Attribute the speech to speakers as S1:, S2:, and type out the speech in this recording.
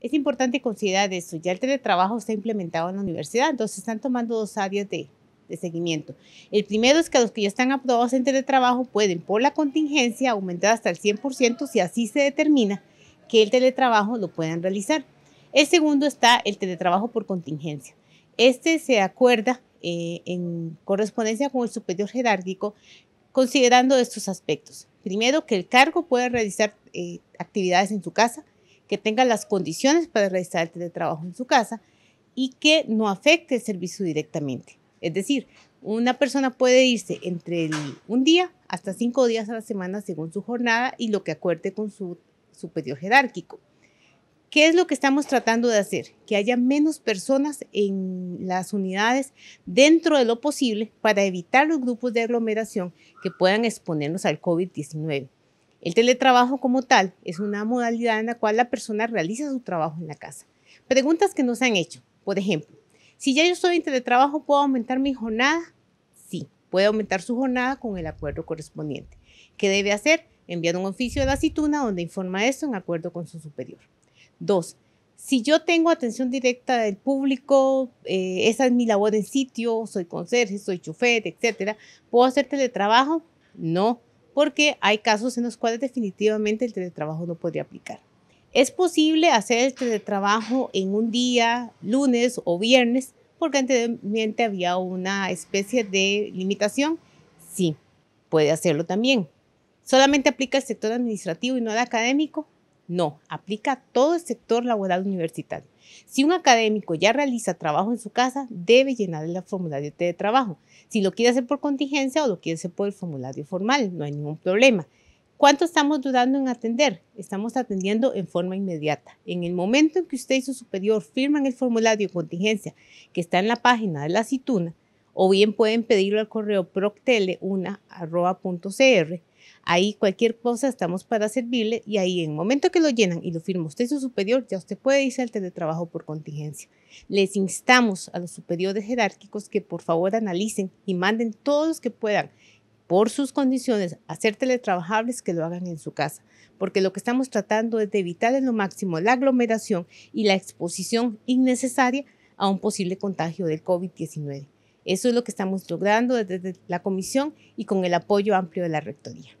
S1: Es importante considerar esto, ya el teletrabajo está implementado en la universidad, entonces están tomando dos áreas de, de seguimiento. El primero es que los que ya están aprobados en teletrabajo pueden, por la contingencia, aumentar hasta el 100% si así se determina que el teletrabajo lo puedan realizar. El segundo está el teletrabajo por contingencia. Este se acuerda eh, en correspondencia con el superior jerárquico considerando estos aspectos. Primero, que el cargo pueda realizar eh, actividades en su casa, que tenga las condiciones para realizar el teletrabajo en su casa y que no afecte el servicio directamente. Es decir, una persona puede irse entre un día hasta cinco días a la semana según su jornada y lo que acuerde con su superior jerárquico. ¿Qué es lo que estamos tratando de hacer? Que haya menos personas en las unidades dentro de lo posible para evitar los grupos de aglomeración que puedan exponernos al COVID-19. El teletrabajo como tal es una modalidad en la cual la persona realiza su trabajo en la casa. Preguntas que nos han hecho. Por ejemplo, si ya yo estoy en teletrabajo, ¿puedo aumentar mi jornada? Sí, puede aumentar su jornada con el acuerdo correspondiente. ¿Qué debe hacer? Enviar un oficio de la cituna donde informa esto en acuerdo con su superior. Dos, si yo tengo atención directa del público, eh, esa es mi labor en sitio, soy conserje, soy chofer, etcétera, ¿puedo hacer teletrabajo? No, porque hay casos en los cuales definitivamente el teletrabajo no podría aplicar. Es posible hacer el teletrabajo en un día, lunes o viernes, porque anteriormente había una especie de limitación. Sí, puede hacerlo también. ¿Solamente aplica el sector administrativo y no el académico? No, aplica a todo el sector laboral universitario. Si un académico ya realiza trabajo en su casa, debe llenar el formulario de trabajo. Si lo quiere hacer por contingencia o lo quiere hacer por el formulario formal, no hay ningún problema. ¿Cuánto estamos dudando en atender? Estamos atendiendo en forma inmediata. En el momento en que usted y su superior firman el formulario de contingencia que está en la página de la CITUNA, o bien pueden pedirlo al correo proctele1.cr Ahí cualquier cosa estamos para servirle y ahí en el momento que lo llenan y lo firma usted su superior, ya usted puede irse al teletrabajo por contingencia. Les instamos a los superiores jerárquicos que por favor analicen y manden todos los que puedan por sus condiciones a ser teletrabajables que lo hagan en su casa, porque lo que estamos tratando es de evitar en lo máximo la aglomeración y la exposición innecesaria a un posible contagio del COVID-19. Eso es lo que estamos logrando desde la comisión y con el apoyo amplio de la Rectoría.